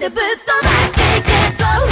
でぶっ飛ばしていけ Flow